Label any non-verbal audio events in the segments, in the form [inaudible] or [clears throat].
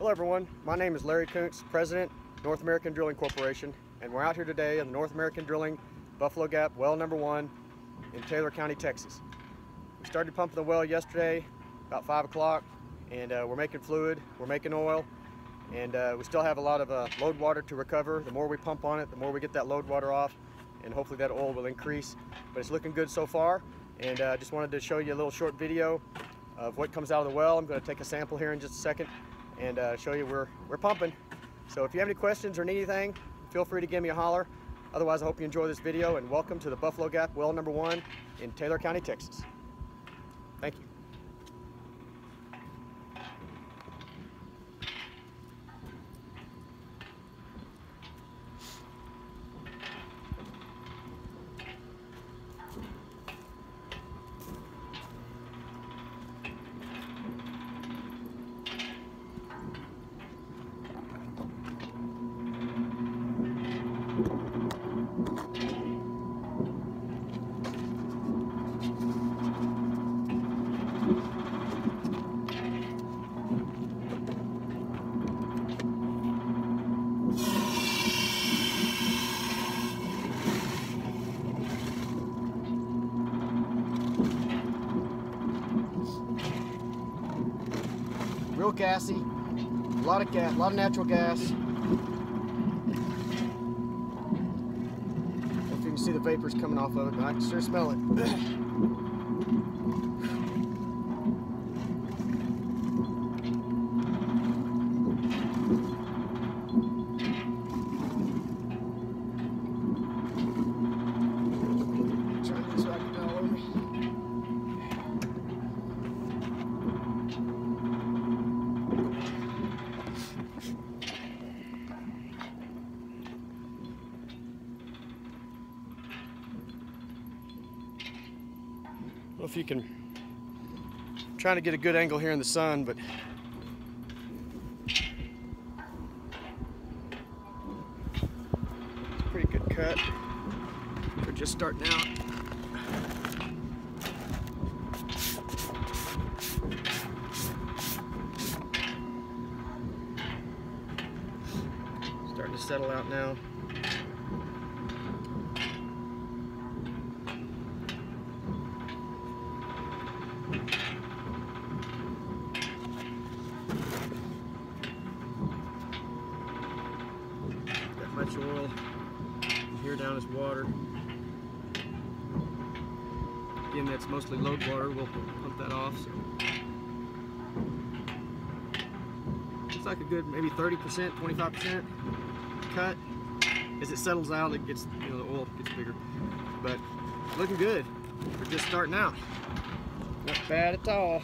Hello everyone, my name is Larry Koonce, President, North American Drilling Corporation, and we're out here today in the North American Drilling Buffalo Gap well number one in Taylor County, Texas. We started pumping the well yesterday about 5 o'clock and uh, we're making fluid, we're making oil, and uh, we still have a lot of uh, load water to recover. The more we pump on it, the more we get that load water off, and hopefully that oil will increase. But it's looking good so far, and I uh, just wanted to show you a little short video of what comes out of the well. I'm going to take a sample here in just a second and uh, show you we're, we're pumping. So if you have any questions or need anything, feel free to give me a holler. Otherwise, I hope you enjoy this video and welcome to the Buffalo Gap well number one in Taylor County, Texas. Real gassy, a lot of gas, a lot of natural gas. If you can see the vapors coming off of it, but I can sure smell it. [clears throat] know if you can, I'm trying to get a good angle here in the sun, but it's a pretty good cut. We're just starting out. Starting to settle out now. Much oil. Here down is water. Again, that's mostly load water. We'll pump that off. So. It's like a good maybe 30%, 25% cut. As it settles out, it gets, you know, the oil gets bigger. But looking good. We're just starting out. Not bad at all.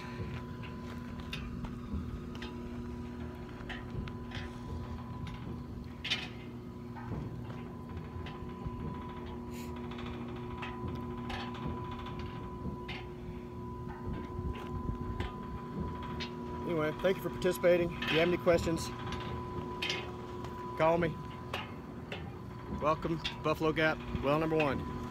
Anyway, thank you for participating. If you have any questions, call me. Welcome, Buffalo Gap, well number one.